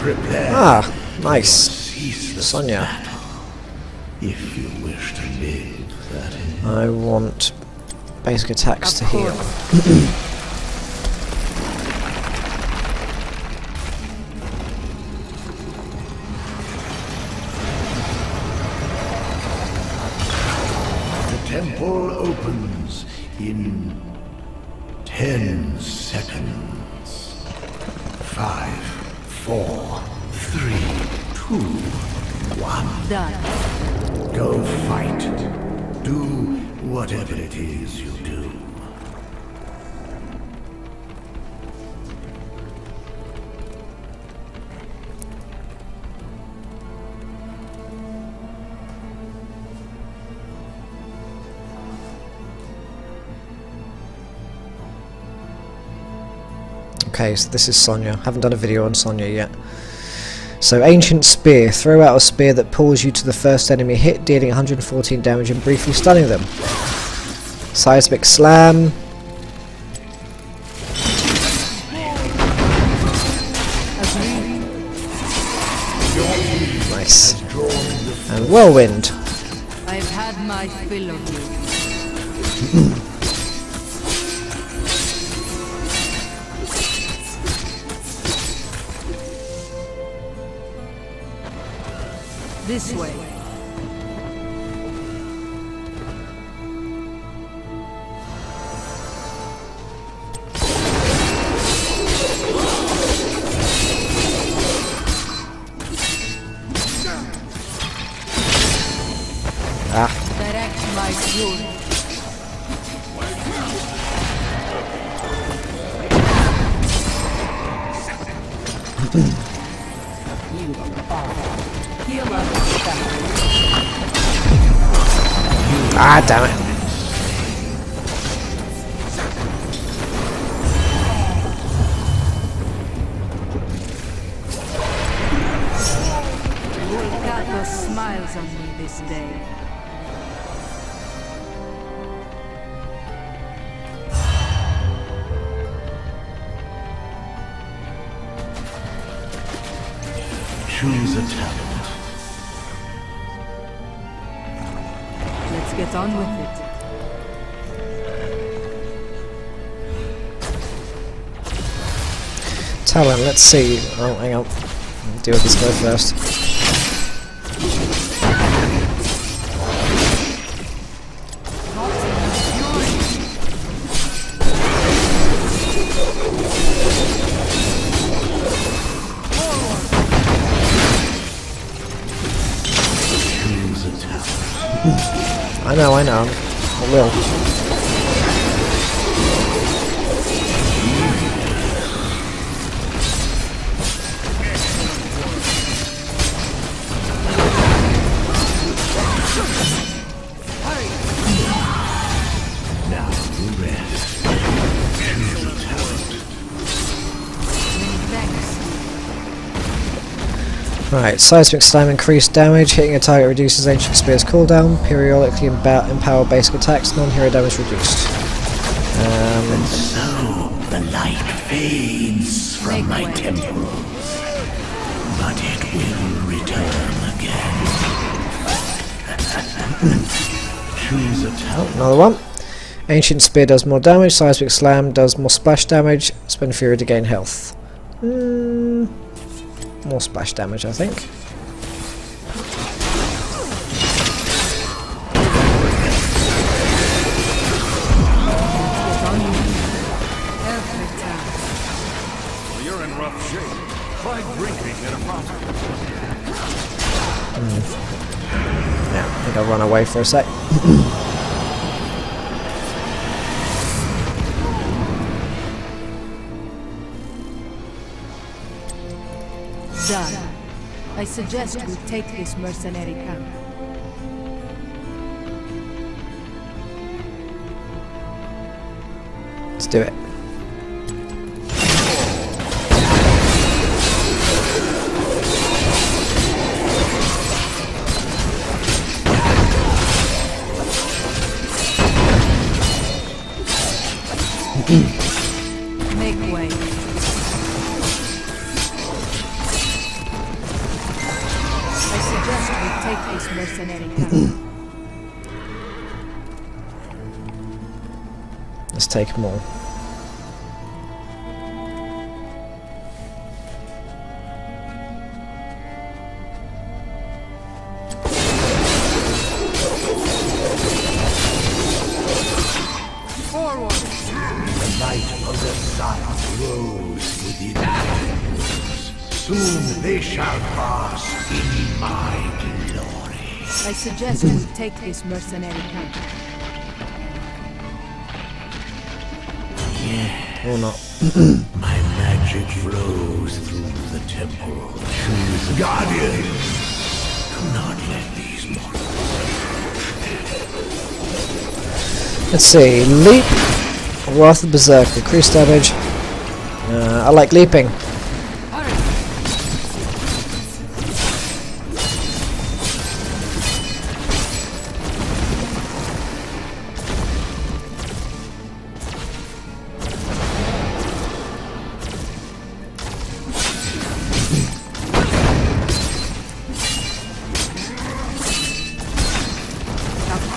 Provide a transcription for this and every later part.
Prepare Ah, nice. ceaseless Sonya. If you wish to live, that is. I want basic attacks to heal. The temple opens in ten seconds. Five, four, three, two, one. Done. Go fight. Do whatever it is you do. Okay, so this is Sonya. Haven't done a video on Sonya yet. So, Ancient Spear. Throw out a spear that pulls you to the first enemy hit, dealing 114 damage and briefly stunning them. Seismic Slam. Nice. And Whirlwind. I've had my fill of you. this way. Ah, damn it. Kato smiles on me this day. Choose a talent. Let's get on with it. Talent, let's see. Oh, hang on. Deal with this guy first. Know, I know. I will. Right, Seismic Slam increased damage, hitting a target reduces Ancient Spear's cooldown, periodically emba- empower basic attacks, non-hero damage reduced. Um, So the light fades from my temples, but it will return again. Choose a talent. another one. Ancient Spear does more damage, Seismic Slam does more splash damage, spend Fury to gain health. Mm, more splash damage, I think. Get on with it. Every time. Well, you're in rough shape. Try drinking at a fountain. Hmm. Yeah, I think I'll run away for a sec. I suggest we take this mercenary camp. Let's do it. Mercenary camp. Let's take them all. Forward! The light of the sun rose within us. Soon they shall pass in my glory. I suggest we take this mercenary camp. Yes. Or not. My magic flows through the temple. Choose Guardian! Do not let these mortals Let's see. Leap. Wrath of the Berserk. Increased damage. Uh, I like leaping.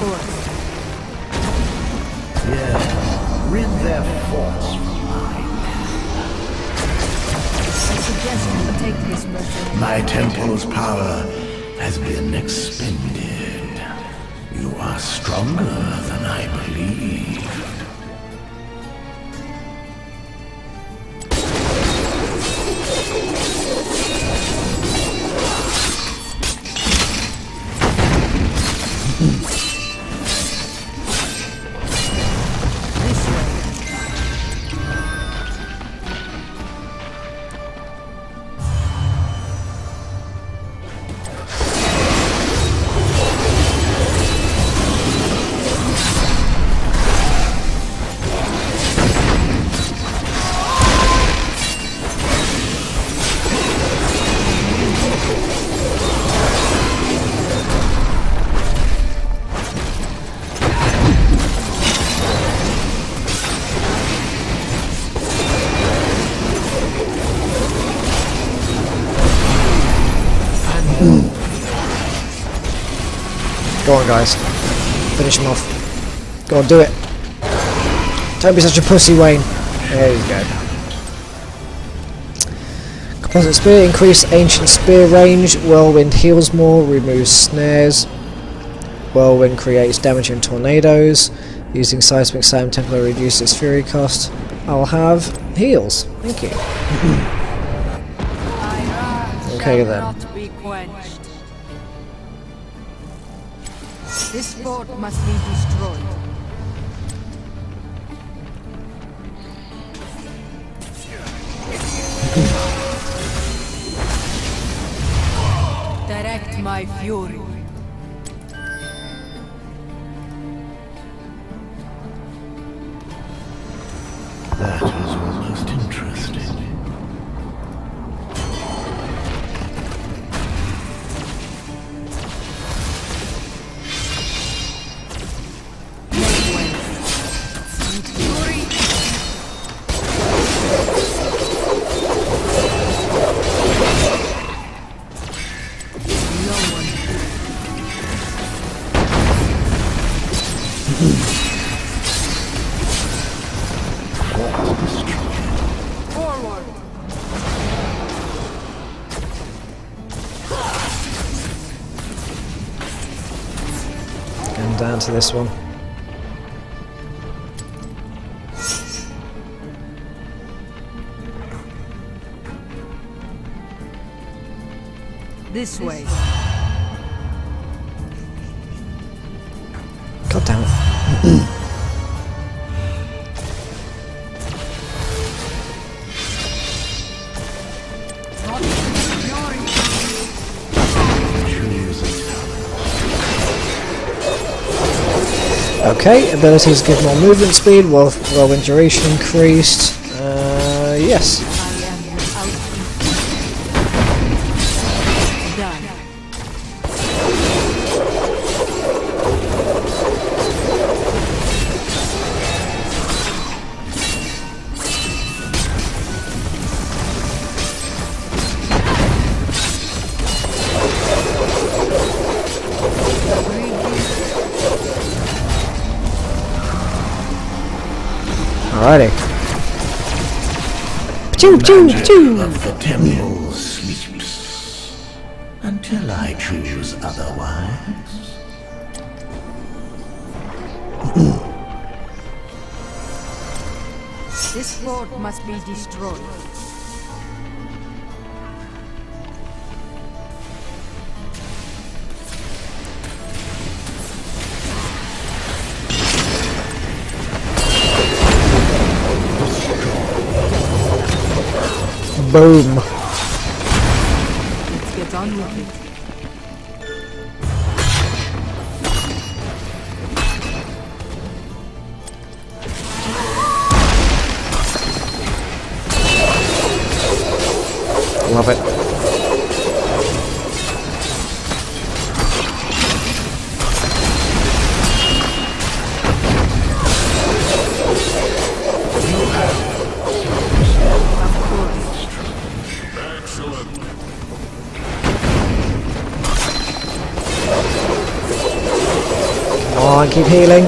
Yeah, rid their forts from mine. I suggest we take this My temple's power has been expended. You are stronger than I believed. Go on, guys. Finish him off. Go on, do it. Don't be such a pussy, Wayne. There you go. Composite Spear, increase Ancient Spear range. Whirlwind heals more, removes snares. Whirlwind creates damage in tornadoes. Using Seismic Slam temporarily reduces fury cost. I'll have heals. Thank you. Okay, then. This fort must be destroyed. Direct my fury. That is almost interesting. Going down to this one. This way. Okay, abilities give more movement speed, whirl- whirlwind duration increased. Uh, yes. Alrighty. Pachoo, pachoo, pachoo. Of the temple sleeps until I choose otherwise. this lord must be destroyed. Boom. Let's get on with it. Love it. Keep healing.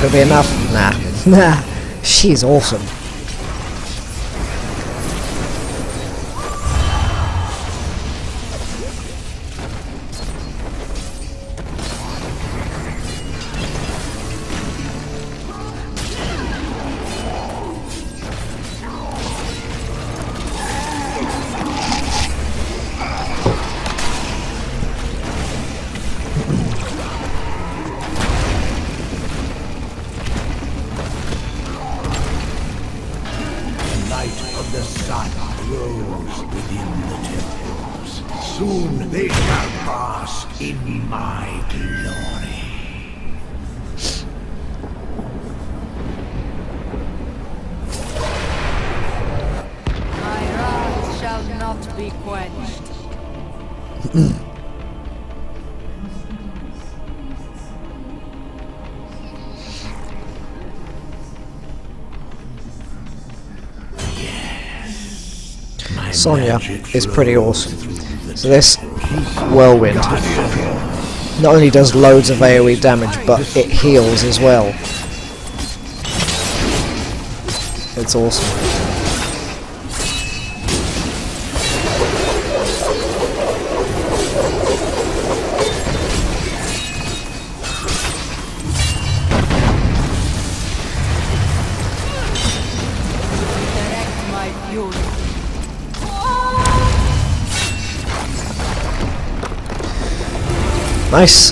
Gonna be enough. Nah. Nah. She's awesome. Shall not be quenched. My Sonya is pretty awesome. So this whirlwind not only does loads of AoE damage, but it heals as well. It's awesome. Nice.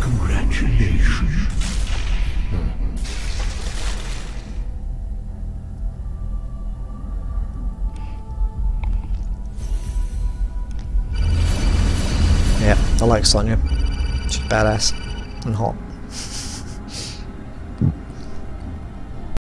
Congratulations. Yeah, I like Sonya. She's badass and hot.